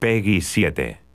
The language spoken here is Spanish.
Peggy 7.